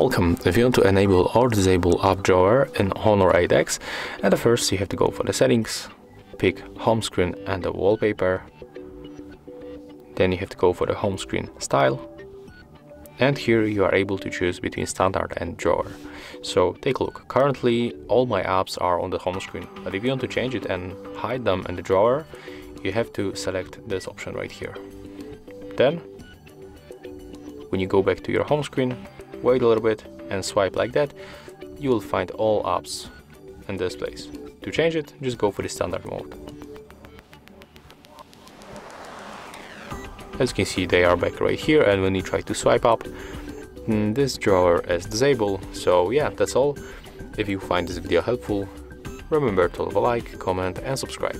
Welcome. If you want to enable or disable app drawer in Honor 8X, at first you have to go for the settings, pick home screen and the wallpaper. Then you have to go for the home screen style. And here you are able to choose between standard and drawer. So take a look. Currently all my apps are on the home screen, but if you want to change it and hide them in the drawer, you have to select this option right here. Then when you go back to your home screen, wait a little bit and swipe like that, you will find all apps in this place. To change it, just go for the standard mode. As you can see, they are back right here and when you try to swipe up, mm, this drawer is disabled. So yeah, that's all. If you find this video helpful, remember to leave a like, comment and subscribe.